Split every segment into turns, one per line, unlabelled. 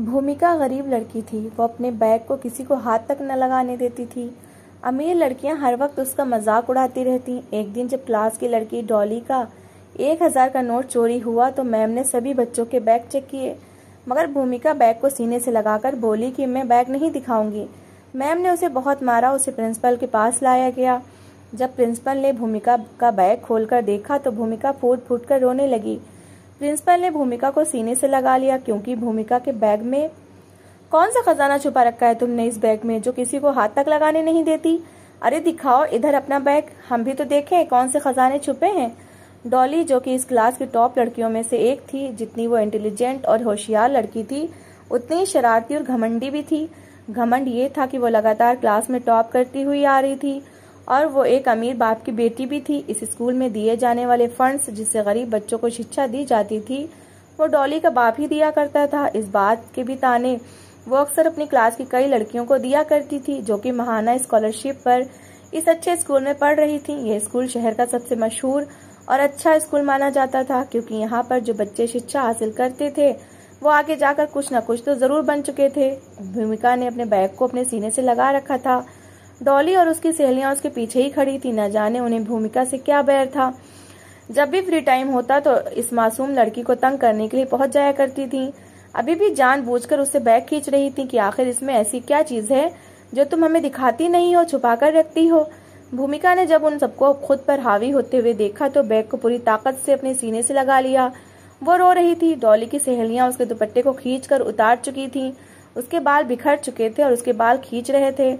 भूमिका गरीब लड़की थी। वो अपने बैग को किसी को हाथ तक न लगाने देती थी। अमीर लड़कियाँ हर वक्त उसका मज़ाक उड़ाती रहती। एक दिन जब क्लास की लड़की डॉली का एक हज़ार का नोट चोरी हुआ तो मैम ने सभी बच्चों के बैग चेक किए। मगर भूमिका बैग को सीने से लगाकर बोली कि मैं बैग नहीं दिखाऊँगी। मैम ने उसे बहुत मारा, उसे प्रिंसिपल के पास लाया गया। जब प्रिंसिपल ने भूमिका का बैग खोलकर देखा तो भूमिका फूट फूट कर रोने लगी। प्रिंसिपल ने भूमिका को सीने से लगा लिया, क्योंकि भूमिका के बैग में कौन सा खजाना छुपा रखा है तुमने इस बैग में, जो किसी को हाथ तक लगाने नहीं देती? अरे दिखाओ, इधर अपना बैग। हम भी तो देखें कौन से खजाने छुपे हैं। डॉली, जो कि इस क्लास की टॉप लड़कियों में से एक थी, जितनी वो इंटेलिजेंट और होशियार लड़की थी, उतनी शरारती और घमंडी भी थी। घमंड ये था कि वो लगातार क्लास में टॉप करती हुई आ रही थी। और वो एक अमीर बाप की बेटी भी थी। इस स्कूल में दिए जाने वाले फंड्स जिससे गरीब बच्चों को शिक्षा दी जाती थी, वो डॉली का बाप ही दिया करता था। इस बात के भी ताने वो अक्सर अपनी क्लास की कई लड़कियों को दिया करती थी, जो कि महाना स्कॉलरशिप पर इस अच्छे स्कूल में पढ़ रही थी। यह स्कूल शहर का सबसे मशहूर और अच्छा स्कूल माना जाता था, क्योंकि यहाँ पर जो बच्चे शिक्षा हासिल करते थे, वो आगे जाकर कुछ न कुछ तो ज़रूर बन चुके थे। भूमिका ने अपने बैग को अपने सीने से लगा रखा था। डॉली और उसकी सहेलियाँ उसके पीछे ही खड़ी थी, न जाने उन्हें भूमिका से क्या बैर था। जब भी फ्री टाइम होता तो इस मासूम लड़की को तंग करने के लिए पहुँच जाया करती थी। अभी भी जान कर उससे बैग खींच रही थी कि आखिर इसमें ऐसी क्या चीज़ है जो तुम हमें दिखाती नहीं हो छुपा कर रखती हो। भूमिका ने जब उन सबको खुद पर हावी होते हुए देखा तो बैग को पूरी ताकत से अपने सीने से लगा लिया। वो रो रही थी, डॉली की सहेलियाँ उसके दुपट्टे को खींच कर उतार चुकी थी। उसके बाल बिखर चुके थे और उसके बाल खींच रहे थे।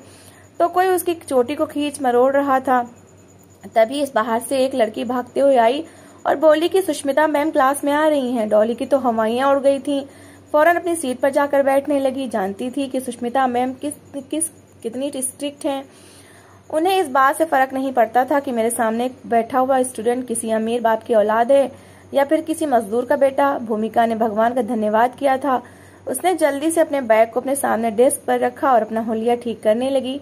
तो कोई उसकी चोटी को खींच मरोड़ रहा था। तभी इस बाहर से एक लड़की भागते हुए आई और बोली कि, सुष्मिता, मैम क्लास में आ रही हैं। डॉली की तो हवाइयाँ उड़ गई थी। फ़ौरन अपनी सीट पर जाकर बैठने लगी। जानती थी कि सुष्मिता, मैम किस किस, कितनी स्ट्रिक्ट हैं। उन्हें इस बात से फ़र्क नहीं पड़ता था कि मेरे सामने बैठा हुआ स्टूडेंट किसी अमीर बाप की औलाद है या फिर किसी मजदूर का बेटा। भूमिका ने भगवान का धन्यवाद किया था। उसने जल्दी से अपने बैग को अपने सामने डेस्क पर रखा और अपना होलिया ठीक करने लगी।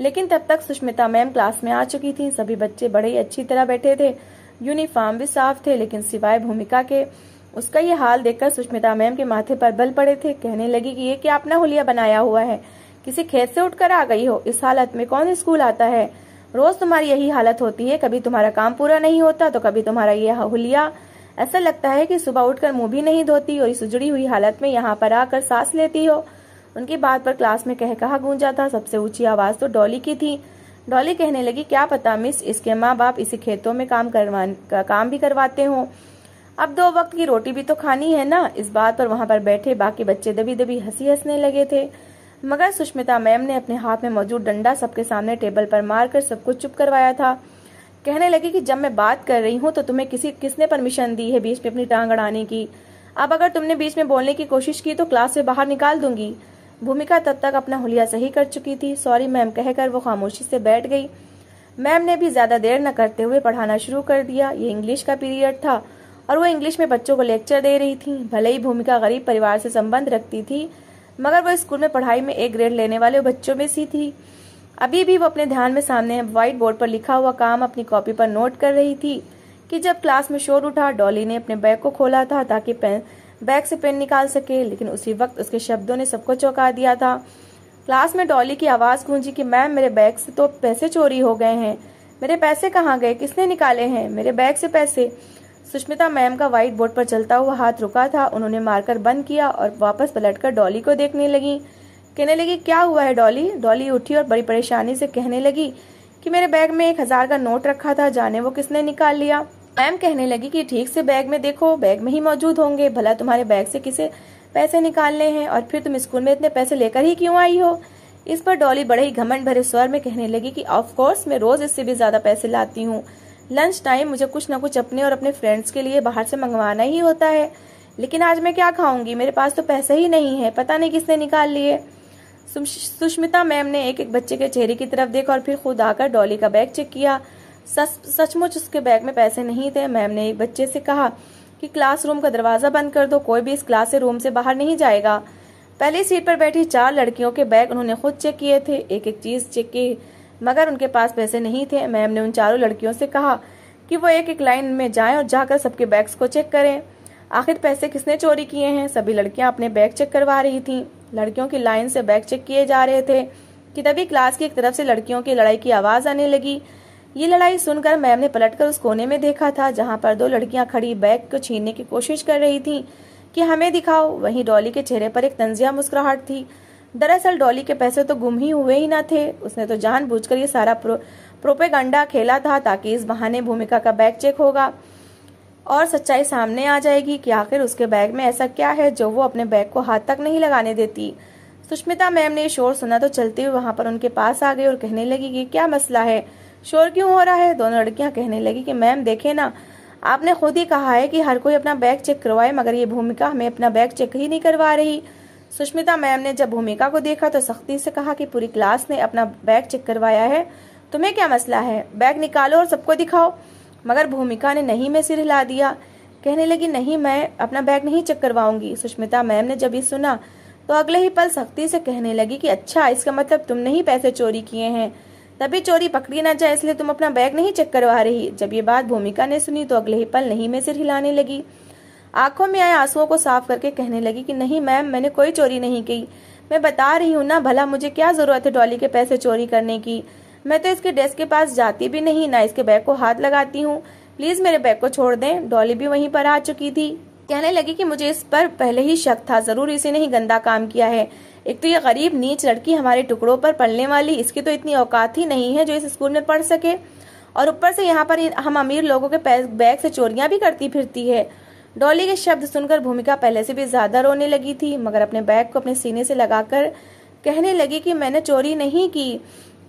लेकिन तब तक सुष्मिता मैम क्लास में आ चुकी थी। सभी बच्चे बड़े ही अच्छी तरह बैठे थे। यूनिफॉर्म भी साफ़ थे, लेकिन सिवाय भूमिका के, उसका ये हाल देखकर सुष्मिता मैम के माथे पर बल पड़े थे। कहने लगी कि ये क्या अपना हुलिया बनाया हुआ है? किसी खेत से उठकर आ गई हो? इस हालत में कौन स्कूल आता है? रोज तुम्हारी यही हालत होती है। कभी तुम्हारा काम पूरा नहीं होता तो कभी तुम्हारा ये हुलिया। ऐसा लगता है कि सुबह उठकर मुँह भी नहीं धोती और इस उजड़ी हुई हालत में यहाँ पर आकर सांस लेती हो। उनकी बात पर क्लास में कह कहा गूंजा था। सबसे ऊँची आवाज़ तो डॉली की थी। डॉली कहने लगी, क्या पता मिस, इसके माँ बाप इसी खेतों में काम करवा काम भी करवाते हो। अब दो वक्त की रोटी भी तो खानी है ना। इस बात पर वहाँ पर बैठे बाकी बच्चे दबी दबी हँसी हंसने लगे थे। मगर सुष्मिता मैम ने अपने हाथ में मौजूद डंडा सबके सामने टेबल पर मारकर सबको चुप करवाया था। कहने लगी कि जब मैं बात कर रही हूँ तो तुम्हें किसी, किसने परमिशन दी है बीच में अपनी टांग अड़ाने की? अब अगर तुमने बीच में बोलने की कोशिश की तो क्लास से बाहर निकाल दूँगी। भूमिका तब तक अपना हुलिया सही कर चुकी थी। सॉरी मैम कहकर वो खामोशी से बैठ गई। मैम ने भी ज़्यादा देर न करते हुए पढ़ाना शुरू कर दिया। ये इंग्लिश का पीरियड था और वो इंग्लिश में बच्चों को लेक्चर दे रही थी। भले ही भूमिका गरीब परिवार से संबंध रखती थी, मगर वो स्कूल में पढ़ाई में एक ग्रेड लेने वाले बच्चों में सी थी। अभी भी वो अपने ध्यान में सामने व्हाइट बोर्ड पर लिखा हुआ काम अपनी कॉपी पर नोट कर रही थी कि जब क्लास में शोर उठा डॉली ने अपने बैग को खोला था ताकि पेन बैग से पेन निकाल सके, लेकिन उसी वक्त उसके शब्दों ने सबको चौंका दिया था। क्लास में डॉली की आवाज़ गूंजी कि, मैम, मेरे बैग से तो पैसे चोरी हो गए हैं। मेरे पैसे कहाँ गए? किसने निकाले हैं? मेरे बैग से पैसे। सुष्मिता मैम का व्हाइट बोर्ड पर चलता हुआ हाथ रुका था। उन्होंने मारकर बंद किया और वापस पलटकर डॉली को देखने लगी। कहने लगी, क्या हुआ है डॉली? डॉली उठी और बड़ी परेशानी से कहने लगी कि, मेरे बैग में एक हज़ार का नोट रखा था, जाने वो किसने निकाल लिया? मैम कहने लगी कि ठीक से बैग में देखो, बैग में ही मौजूद होंगे, भला तुम्हारे बैग से किसे पैसे निकालने हैं और फिर तुम स्कूल में इतने पैसे लेकर ही क्यों आई हो? इस पर डॉली बड़े ही घमंड भरे स्वर में कहने लगी कि ऑफ़ कोर्स मैं रोज इससे भी ज़्यादा पैसे लाती हूँ। लंच टाइम मुझे कुछ न कुछ अपने और अपने फ्रेंड्स के लिए बाहर से मंगवाना ही होता है। लेकिन आज मैं क्या खाऊँगी? मेरे पास तो पैसे ही नहीं है, पता नहीं किसने निकाल लिए। सुष्मिता मैम ने एक एक बच्चे के चेहरे की तरफ़ देखा और फिर खुद आकर डॉली का बैग चेक किया। सचमुच उसके बैग में पैसे नहीं थे। मैम ने एक बच्चे से कहा कि क्लासरूम का दरवाज़ा बंद कर दो, कोई भी इस क्लास से रूम से बाहर नहीं जाएगा। पहली सीट पर बैठी चार लड़कियों के बैग उन्होंने खुद चेक किए थे। एक एक चीज़ चेक की, मगर उनके पास पैसे नहीं थे। मैम ने उन चारों लड़कियों से कहा कि वो एक एक लाइन में जाएँ और जाकर सबके बैग्स को चेक करें। आखिर पैसे किसने चोरी किए हैं? सभी लड़कियाँ अपने बैग चेक करवा रही थीं। लड़कियों की लाइन से बैग चेक किए जा रहे थे कि तभी क्लास की एक तरफ़ से लड़कियों की लड़ाई की आवाज़ आने लगी। ये लड़ाई सुनकर मैम ने पलटकर उस कोने में देखा था जहाँ पर दो लड़कियाँ खड़ी बैग को छीनने की कोशिश कर रही थीं कि हमें दिखाओ। वहीं डॉली के चेहरे पर एक तंजिया मुस्कुराहट थी। दरअसल डॉली के पैसे तो गुम ही हुए ही ना थे। उसने तो जानबूझकर ये सारा प्रो, प्रोपेगंडा खेला था ताकि इस बहाने भूमिका का बैग चेक होगा। और सच्चाई सामने आ जाएगी कि आखिर उसके बैग में ऐसा क्या है जो वो अपने बैग को हाथ तक नहीं लगाने देती। सुष्मिता मैम ने शोर सुना तो चलते हुए वहाँ पर उनके पास आ गई और कहने लगी कि क्या मसला है? शोर क्यों हो रहा है? दोनों लड़कियाँ कहने लगी कि, मैम, देखे ना, आपने खुद ही कहा है कि हर कोई अपना बैग चेक करवाए, मगर ये भूमिका हमें अपना बैग चेक ही नहीं करवा रही। सुष्मिता मैम ने जब भूमिका को देखा तो सख्ती से कहा कि, पूरी क्लास ने अपना बैग चेक करवाया है। तुम्हें क्या मसला है? बैग निकालो और सबको दिखाओ। मगर भूमिका ने नहीं में सिर हिला दिया। कहने लगी, नहीं, मैं अपना बैग नहीं चेक करवाऊँगी। सुष्मिता मैम ने जब ये सुना तो अगले ही पल सख्ती से कहने लगी कि अच्छा इसका मतलब तुमने ही पैसे चोरी किए हैं। तभी चोरी पकड़ी ना जाए, इसलिए तुम अपना बैग नहीं चेक करवा रही। जब ये बात भूमिका ने सुनी तो अगले ही पल नहीं में सिर हिलाने लगी। आँखों में आए आंसुओं को साफ़ करके कहने लगी कि, नहीं मैम, मैंने कोई चोरी नहीं की। मैं बता रही हूँ ना, भला मुझे क्या ज़रूरत है डॉली के पैसे चोरी करने की? मैं तो इसके डेस्क के पास जाती भी नहीं, ना इसके बैग को हाथ लगाती हूँ। प्लीज़ मेरे बैग को छोड़ दें। डॉली भी वहीं पर आ चुकी थी। कहने लगी कि, मुझे इस पर पहले ही शक था, ज़रूर इसी ने ही गंदा काम किया है। एक तो ये गरीब, नीच लड़की हमारे टुकड़ों पर पढ़ने वाली, इसकी तो इतनी औकात ही नहीं है जो इस स्कूल में पढ़ सके। और ऊपर से यहाँ पर हम अमीर लोगों के बैग से चोरियाँ भी करती फिरती है। डॉली के शब्द सुनकर भूमिका पहले से भी ज़्यादा रोने लगी थी, मगर अपने बैग को अपने सीने से लगाकर कहने लगी कि मैंने चोरी नहीं की।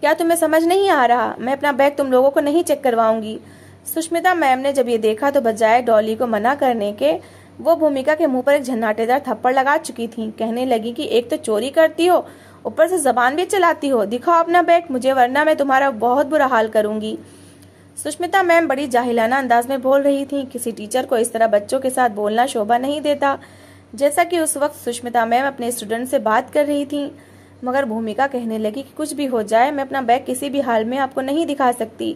क्या तुम्हें समझ नहीं आ रहा? मैं अपना बैग तुम लोगों को नहीं चेक करवाऊँगी। सुष्मिता मैम ने जब ये देखा तो बजाय डॉली को मना करने के वो भूमिका के मुँह पर एक झन्नाटेदार थप्पड़ लगा चुकी थी। कहने लगी कि एक तो चोरी करती हो, ऊपर से जबान भी चलाती हो। दिखाओ अपना बैग, मुझे वरना मैं तुम्हारा बहुत बुरा हाल करूँगी। सुष्मिता मैम बड़ी जाहिलाना अंदाज में बोल रही थी, किसी टीचर को इस तरह बच्चों के साथ बोलना शोभा नहीं देता। जैसा कि उस वक्त सुष्मिता मैम अपने स्टूडेंट से बात कर रही थी, मगर भूमिका कहने लगी कि कुछ भी हो जाए, मैं अपना बैग किसी भी हाल में आपको नहीं दिखा सकती।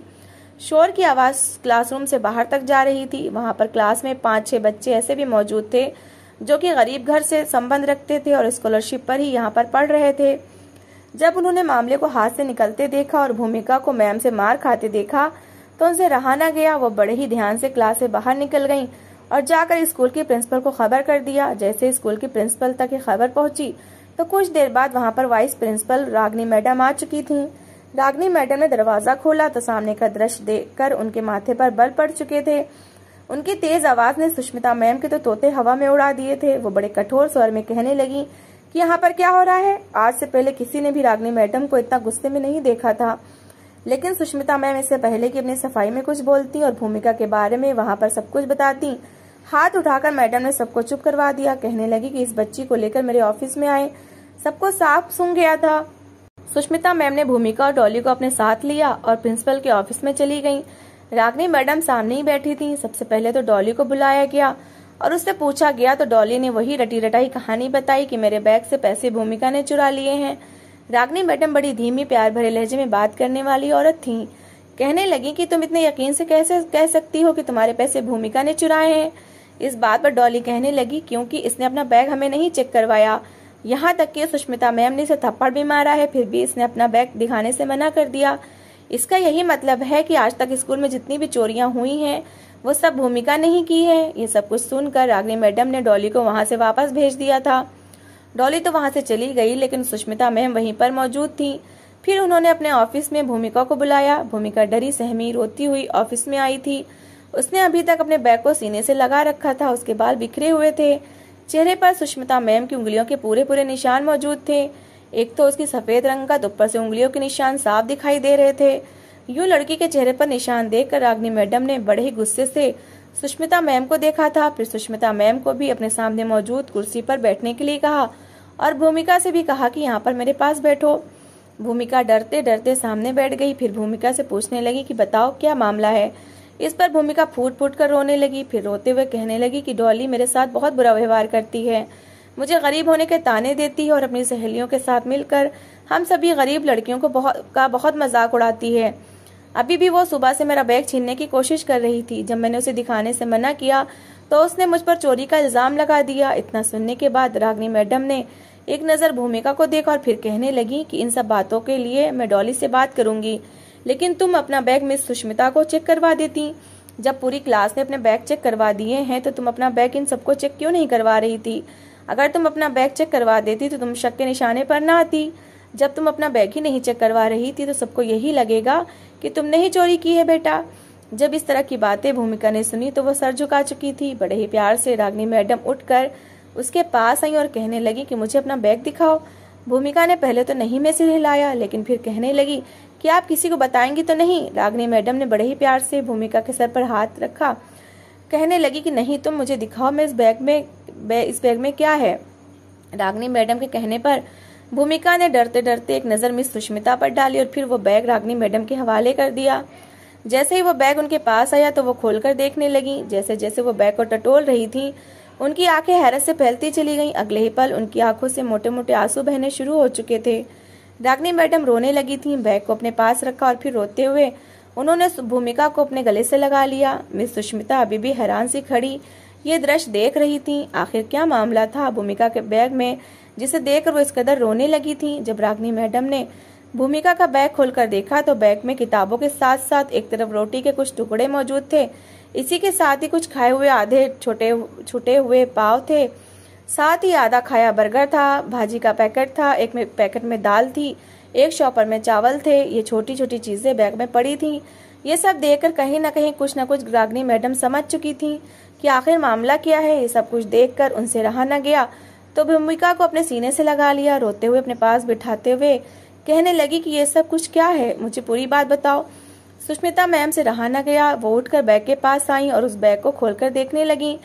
शोर की आवाज़ क्लासरूम से बाहर तक जा रही थी। वहाँ पर क्लास में पाँच छह बच्चे ऐसे भी मौजूद थे, जो कि गरीब घर से संबंध रखते थे और स्कॉलरशिप पर ही यहाँ पर पढ़ रहे थे। जब उन्होंने मामले को हाथ से निकलते देखा और भूमिका को मैम से मार खाते देखा तो उनसे रहा ना गया। वो बड़े ही ध्यान से क्लास से बाहर निकल गई और जाकर स्कूल के प्रिंसिपल को खबर कर दिया। जैसे स्कूल की प्रिंसिपल तक ये खबर पहुँची तो कुछ देर बाद वहाँ पर वाइस प्रिंसिपल रागनी मैडम आ चुकी थी। रागनी मैडम ने दरवाज़ा खोला तो सामने का दृश्य देखकर उनके माथे पर बल पड़ चुके थे। उनकी तेज आवाज़ ने सुष्मिता मैम के तो तोते हवा में उड़ा दिए थे। वो बड़े कठोर स्वर में कहने लगी कि यहाँ पर क्या हो रहा है? आज से पहले किसी ने भी रागनी मैडम को इतना गुस्से में नहीं देखा था। लेकिन सुष्मिता मैम इससे पहले कि अपनी सफ़ाई में कुछ बोलती और भूमिका के बारे में वहाँ पर सब कुछ बताती, हाथ उठाकर मैडम ने सबको चुप करवा दिया। कहने लगी कि इस बच्ची को लेकर मेरे ऑफ़िस में आए। सबको साफ़ सुन गया था। सुष्मिता मैम ने भूमिका और डॉली को अपने साथ लिया और प्रिंसिपल के ऑफ़िस में चली गई। रागनी मैडम सामने ही बैठी थी। सबसे पहले तो डॉली को बुलाया गया और उससे पूछा गया तो डॉली ने वही रटी रटाई कहानी बताई कि मेरे बैग से पैसे भूमिका ने चुरा लिए हैं। रागनी मैडम बड़ी धीमी, प्यार भरे लहजे में बात करने वाली औरत थी। कहने लगी कि तुम इतने यकीन से कैसे कह सकती हो कि तुम्हारे पैसे भूमिका ने चुराए हैं? इस बात पर डॉली कहने लगी, क्योंकि इसने अपना बैग हमें नहीं चेक करवाया। यहाँ तक कि सुष्मिता मैम ने इसे थप्पड़ भी मारा है, फिर भी इसने अपना बैग दिखाने से मना कर दिया। इसका यही मतलब है कि आज तक स्कूल में जितनी भी चोरियाँ हुई हैं, वो सब भूमिका नहीं की है। ये सब कुछ सुनकर रागनी मैडम ने डॉली को वहाँ से वापस भेज दिया था। डॉली तो वहाँ से चली गई, लेकिन सुष्मिता मैम वहीं पर मौजूद थी। फिर उन्होंने अपने ऑफ़िस में भूमिका को बुलाया। भूमिका डरी, सहमी, रोती हुई ऑफ़िस में आई थी। उसने अभी तक अपने बैग को सीने से लगा रखा था, उसके बाल बिखरे हुए थे। चेहरे पर सुष्मिता मैम की उंगलियों के पूरे पूरे निशान मौजूद थे। एक तो उसकी सफ़ेद रंग का ऊपर से उंगलियों के निशान साफ़ दिखाई दे रहे थे। यूँ लड़की के चेहरे पर निशान देखकर रागनी मैडम ने बड़े ही गुस्से से सुष्मिता मैम को देखा था। फिर सुष्मिता मैम को भी अपने सामने मौजूद कुर्सी पर बैठने के लिए कहा और भूमिका से भी कहा कि यहाँ पर मेरे पास बैठो। भूमिका डरते डरते सामने बैठ गई। फिर भूमिका से पूछने लगी कि बताओ क्या मामला है? इस पर भूमिका फूट फूट कर रोने लगी, फिर रोते हुए कहने लगी कि डॉली मेरे साथ बहुत बुरा व्यवहार करती है। मुझे गरीब होने के ताने देती है और अपनी सहेलियों के साथ मिलकर हम सभी गरीब लड़कियों को बहुत का बहुत मज़ाक उड़ाती है। अभी भी वो सुबह से मेरा बैग छीनने की कोशिश कर रही थी। जब मैंने उसे दिखाने से मना किया तो उसने मुझ पर चोरी का इल्ज़ाम लगा दिया। इतना सुनने के बाद रागनी मैडम ने एक नज़र भूमिका को देखा और फिर कहने लगी कि इन सब बातों के लिए मैं डॉली से बात करूँगी। लेकिन तुम अपना बैग मिस सुष्मिता को चेक करवा देती। जब पूरी क्लास ने अपने बैग चेक करवा दिए हैं तो तुम अपना बैग इन सबको चेक क्यों नहीं करवा रही थी? अगर तुम अपना बैग चेक करवा देती तो तुम शक के निशाने पर ना आती। जब तुम अपना बैग ही नहीं चेक करवा रही थी तो सबको यही लगेगा कि तुमने ही चोरी की है बेटा। जब इस तरह की बातें भूमिका ने सुनी तो वो सर झुका चुकी थी। बड़े ही प्यार से रागनी मैडम उठकर उसके पास आई और कहने लगी कि मुझे अपना बैग दिखाओ। भूमिका ने पहले तो नहीं में सिर हिलाया, लेकिन फिर कहने लगी कि आप किसी को बताएँगी तो नहीं? रागनी मैडम ने बड़े ही प्यार से भूमिका के सर पर हाथ रखा। कहने लगी कि नहीं, तुम मुझे दिखाओ, मैं इस बैग में इस बैग में क्या है? रागनी मैडम के कहने पर भूमिका ने डरते डरते एक नज़र मिस सुष्मिता पर डाली और फिर वो बैग रागनी मैडम के हवाले कर दिया। जैसे ही वो बैग उनके पास आया तो वो खोलकर देखने लगी। जैसे जैसे वो बैग को टटोल रही थी, उनकी आँखें हैरत से फैलती चली गईं। अगले ही पल उनकी आँखों से मोटे मोटे आँसू बहने शुरू हो चुके थे। रागनी मैडम रोने लगी थी, बैग को अपने पास रखा और फिर रोते हुए उन्होंने भूमिका को अपने गले से लगा लिया। मिस सुष्मिता अभी भी हैरान सी खड़ी। ये दृश्य देख रही थी। आखिर क्या मामला था? भूमिका के बैग में जिसे देखकर वो इस कदर रोने लगी थी। जब रागनी मैडम ने भूमिका का बैग खोलकर देखा तो बैग में किताबों के साथ साथ एक तरफ़ रोटी के कुछ टुकड़े मौजूद थे। इसी के साथ ही कुछ खाए हुए आधे छोटे, छुटे हुए पाव थे। साथ ही आधा खाया बर्गर था, भाजी का पैकेट था, एक में पैकेट में दाल थी, एक शॉपर में चावल थे, ये छोटी छोटी चीज़ें बैग में पड़ी थी। ये सब देखकर कहीं ना कहीं कुछ न कुछ रागनी मैडम समझ चुकी थी कि आखिर मामला क्या है, ये सब कुछ देखकर उनसे रहा न गया। तो भूमिका को अपने सीने से लगा लिया, रोते हुए अपने पास बिठाते हुए कहने लगी कि ये सब कुछ क्या है, मुझे पूरी बात बताओ। सुष्मिता मैम से रहा न गया, वो उठकर बैग के पास आई और उस बैग को खोलकर देखने लगी।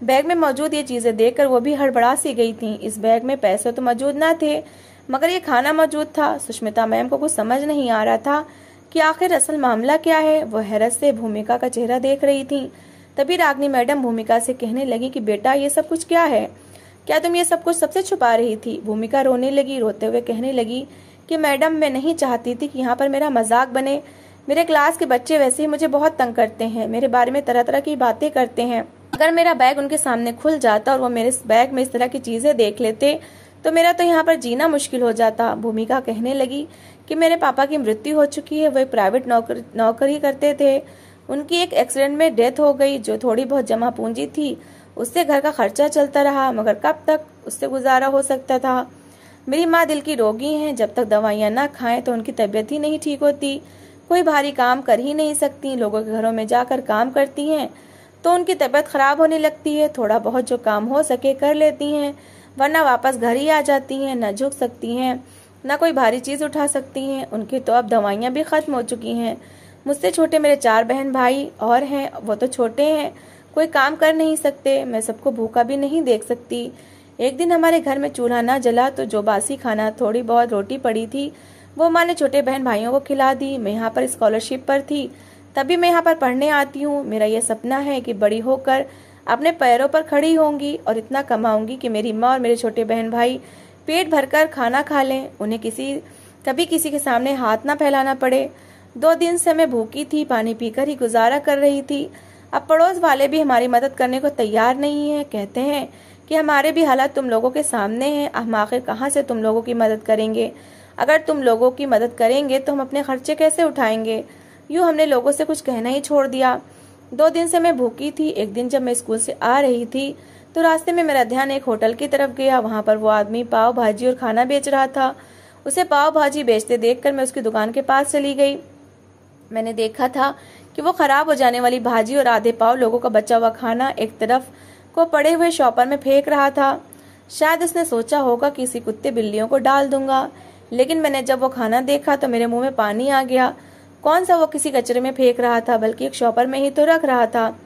बैग में मौजूद ये चीज़ें देखकर वो भी हड़बड़ा सी गई थी। इस बैग में पैसे तो मौजूद न थे, मगर ये खाना मौजूद था। सुष्मिता मैम को कुछ समझ नहीं आ रहा था कि आखिर असल मामला क्या है। वो हैरत से भूमिका का चेहरा देख रही थी। तभी रागनी मैडम भूमिका से कहने लगी कि, बेटा, ये सब कुछ क्या है? क्या तुम ये सब कुछ सबसे छुपा रही थी? भूमिका रोने लगी, रोते हुए कहने लगी कि, मैडम, मैं नहीं चाहती थी कि यहाँ पर मेरा मज़ाक बने। मेरे क्लास के बच्चे वैसे ही मुझे बहुत तंग करते हैं। मेरे बारे में तरह तरह की बातें करते हैं। अगर मेरा बैग उनके सामने खुल जाता और वो मेरे बैग में इस तरह की चीज़ें देख लेते तो मेरा तो यहाँ पर जीना मुश्किल हो जाता। भूमिका कहने लगी कि मेरे पापा की मृत्यु हो चुकी है, वो एक प्राइवेट नौकर, नौकरी करते थे। उनकी एक एक्सीडेंट में डेथ हो गई, जो थोड़ी बहुत जमा पूंजी थी। उससे घर का खर्चा चलता रहा, मगर कब तक उससे गुजारा हो सकता था? मेरी माँ दिल की रोगी हैं, जब तक दवाइयाँ ना खाएँ तो उनकी तबीयत ही नहीं ठीक होती। कोई भारी काम कर ही नहीं सकती, लोगों के घरों में जाकर काम करती हैं। तो उनकी तबीयत खराब होने लगती है, थोड़ा बहुत जो काम हो सके कर लेती हैं, वरना वापस घर ही आ जाती हैं, न झुक सकती हैं, न कोई भारी चीज़ उठा सकती हैं। उनकी तो अब दवाइयाँ भी खत्म हो चुकी हैं। मुझसे छोटे मेरे चार बहन भाई और हैं, वो तो छोटे हैं, कोई काम कर नहीं सकते, मैं सबको भूखा भी नहीं देख सकती। एक दिन हमारे घर में चूल्हा ना जला तो जो बासी खाना थोड़ी बहुत रोटी पड़ी थी, वो माँ ने छोटे बहन भाइयों को खिला दी, मैं यहाँ पर स्कॉलरशिप पर थी तभी मैं यहाँ पर पढ़ने आती हूँ। मेरा ये सपना है कि बड़ी होकर अपने पैरों पर खड़ी होंगी और इतना कमाऊँगी कि मेरी माँ और मेरे छोटे बहन भाई पेट भरकर खाना खा लें। उन्हें किसी, कभी किसी के सामने हाथ ना फैलाना पड़े। दो दिन से मैं भूखी थी, पानी पीकर ही गुजारा कर रही थी। अब पड़ोस वाले भी हमारी मदद करने को तैयार नहीं है। कहते हैं कि हमारे भी हालात तुम लोगों के सामने हैं। हम आखिर कहाँ से तुम लोगों की मदद करेंगे? अगर तुम लोगों की मदद करेंगे तो हम अपने खर्चे कैसे उठाएँगे? यूँ हमने लोगों से कुछ कहना ही छोड़ दिया। दो दिन से मैं भूखी थी, एक दिन जब मैं स्कूल से आ रही थी तो रास्ते में मेरा ध्यान एक होटल की तरफ़ गया। वहाँ पर वो आदमी पाव भाजी और खाना बेच रहा था। उसे पाव भाजी बेचते देखकर मैं उसकी दुकान के पास चली गई। मैंने देखा था कि वो खराब हो जाने वाली भाजी और आधे पाव लोगों का बचा हुआ खाना एक तरफ़ को पड़े हुए शॉपर में फेंक रहा था। शायद उसने सोचा होगा कि इसी कुत्ते बिल्लियों को डाल दूँगा। लेकिन मैंने जब वो खाना देखा तो मेरे मुँह में पानी आ गया। कौन सा वो किसी कचरे में फेंक रहा था, बल्कि एक शॉपर में ही तो रख रहा था?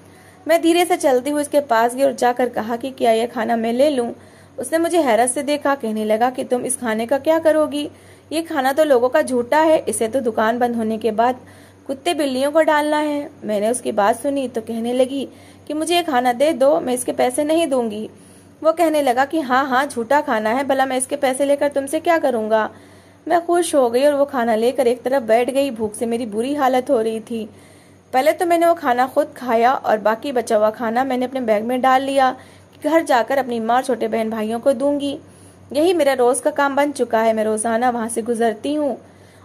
मैं धीरे से चलती हुई उसके पास गई और जाकर कहा कि क्या यह खाना मैं ले लूँ? उसने मुझे हैरत से देखा, कहने लगा कि तुम इस खाने का क्या करोगी? ये खाना तो लोगों का झूठा है, इसे तो दुकान बंद होने के बाद कुत्ते बिल्लियों को डालना है। मैंने उसकी बात सुनी तो कहने लगी कि मुझे ये खाना दे दो, मैं इसके पैसे नहीं दूँगी। वो कहने लगा कि हाँ हाँ झूठा खाना है, भला मैं इसके पैसे लेकर तुमसे क्या करूँगा? मैं खुश हो गई और वो खाना लेकर एक तरफ़ बैठ गई। भूख से मेरी बुरी हालत हो रही थी। पहले तो मैंने वो खाना खुद खाया और बाकी बचा हुआ खाना मैंने अपने बैग में डाल लिया घर जाकर अपनी माँ छोटे बहन भाइयों को दूँगी। यही मेरा रोज का काम बन चुका है। मैं रोज़ाना वहाँ से गुजरती हूँ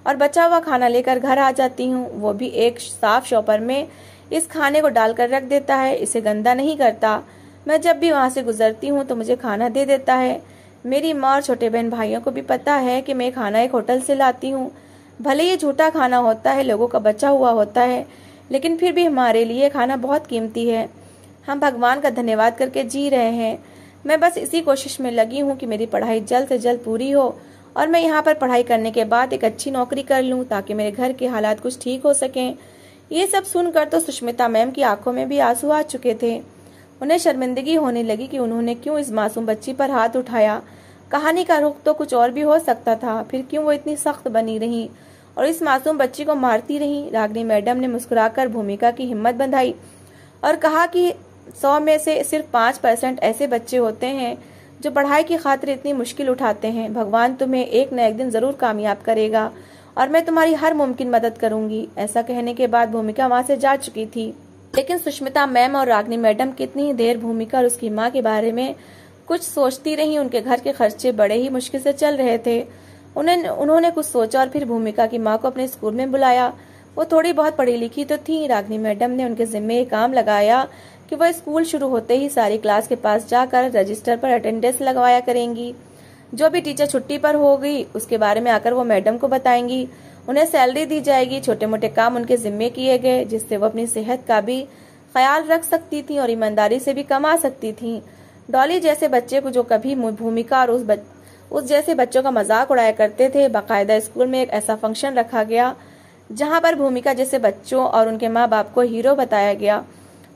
और बचा हुआ खाना लेकर घर आ जाती हूँ। वो भी एक साफ़ शॉपर में इस खाने को डालकर रख देता है, इसे गंदा नहीं करता। मैं जब भी वहाँ से गुजरती हूँ तो मुझे खाना दे देता है। मेरी माँ और छोटे बहन भाइयों को भी पता है कि मैं खाना एक होटल से लाती हूँ। भले ये झूठा खाना होता है, लोगों का बचा हुआ होता है, लेकिन फिर भी हमारे लिए खाना बहुत कीमती है। हम भगवान का धन्यवाद करके जी रहे हैं। मैं बस इसी कोशिश में लगी हूँ कि मेरी पढ़ाई जल्द से जल्द पूरी हो और मैं यहाँ पर पढ़ाई करने के बाद एक अच्छी नौकरी कर लूँ ताकि मेरे घर के हालात कुछ ठीक हो सकें। ये सब सुनकर तो सुष्मिता मैम की आँखों में भी आँसू आ चुके थे। उन्हें शर्मिंदगी होने लगी कि उन्होंने क्यों इस मासूम बच्ची पर हाथ उठाया? कहानी का रुख तो कुछ और भी हो सकता था। फिर क्यों वो इतनी सख्त बनी रही? और इस मासूम बच्ची को मारती रही? रागनी मैडम ने मुस्कुराकर भूमिका की हिम्मत बंधाई और कहा कि सौ में से सिर्फ़ पाँच परसेंट ऐसे बच्चे होते हैं जो पढ़ाई की खातिर इतनी मुश्किल उठाते हैं। भगवान तुम्हें एक न एक दिन ज़रूर कामयाब करेगा और मैं तुम्हारी हर मुमकिन मदद करूँगी। ऐसा कहने के बाद भूमिका वहाँ से जा चुकी थी। लेकिन सुष्मिता मैम और रागनी मैडम कितनी देर भूमिका और उसकी माँ के बारे में कुछ सोचती रही, उनके घर के खर्चे बड़े ही मुश्किल से चल रहे थे। उन्हें, उन्होंने कुछ सोचा और फिर भूमिका की माँ को अपने स्कूल में बुलाया। वो थोड़ी बहुत पढ़ी लिखी तो थी। रागनी मैडम ने उनके जिम्मे काम लगाया कि वह स्कूल शुरू होते ही सारी क्लास के पास जाकर रजिस्टर पर अटेंडेंस लगवाया करेंगी। जो भी टीचर छुट्टी पर होगी उसके बारे में आकर वो मैडम को बताएँगी। उन्हें सैलरी दी जाएगी छोटे मोटे काम उनके जिम्मे किए गए, जिससे वो अपनी सेहत का भी ख्याल रख सकती थी और ईमानदारी से भी कमा सकती थी। डॉली जैसे बच्चे को जो कभी भूमिका और उस बच, उस जैसे बच्चों का मज़ाक उड़ाया करते थे बाकायदा स्कूल में एक ऐसा फ़ंक्शन रखा गया जहाँ पर भूमिका जैसे बच्चों और उनके माँ बाप को हीरो बताया गया।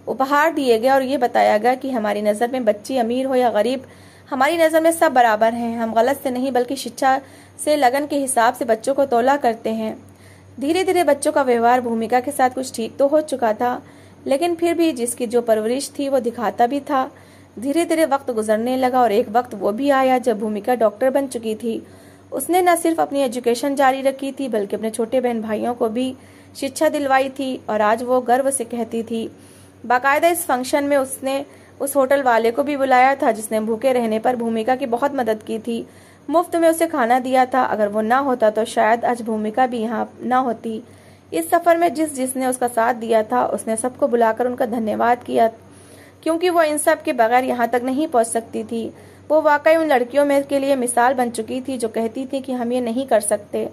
उपहार दिए गए और ये बताया गया कि हमारी नज़र में बच्ची अमीर हो या गरीब हमारी नज़र में सब बराबर हैं। हम गलत से नहीं बल्कि शिक्षा से लगन के हिसाब से बच्चों को तोला करते हैं। धीरे धीरे बच्चों का व्यवहार भूमिका के साथ कुछ ठीक तो हो चुका था लेकिन फिर भी जिसकी जो परवरिश थी वो दिखाता भी था। धीरे धीरे वक्त गुजरने लगा और एक वक्त वो भी आया जब भूमिका डॉक्टर बन चुकी थी। उसने न सिर्फ़ अपनी एजुकेशन जारी रखी थी, बल्कि अपने छोटे बहन भाइयों को भी शिक्षा दिलवाई थी और आज वो गर्व से कहती थी, बाकायदा इस फ़ंक्शन में उसने, उस होटल वाले को भी बुलाया था जिसने भूखे रहने पर भूमिका की बहुत मदद की थी। मुफ़्त में उसे खाना दिया था, अगर वो ना होता तो शायद आज भूमिका भी यहाँ ना होती। इस सफ़र में जिस जिसने उसका साथ दिया था, उसने सबको बुलाकर उनका धन्यवाद किया क्योंकि वो इन सब के बगैर यहाँ तक नहीं पहुँच सकती थी। वो वाकई उन लड़कियों में के लिए मिसाल बन चुकी थी जो कहती थी कि हम ये नहीं कर सकते।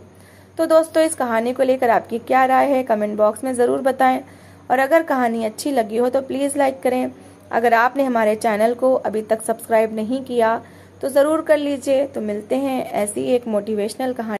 तो दोस्तों, इस कहानी को लेकर आपकी क्या राय है? कमेंट बॉक्स में ज़रूर बताएँ। और अगर कहानी अच्छी लगी हो तो प्लीज़ लाइक करें। अगर आपने हमारे चैनल को अभी तक सब्सक्राइब नहीं किया तो ज़रूर कर लीजिए। तो मिलते हैं ऐसी एक मोटिवेशनल कहानी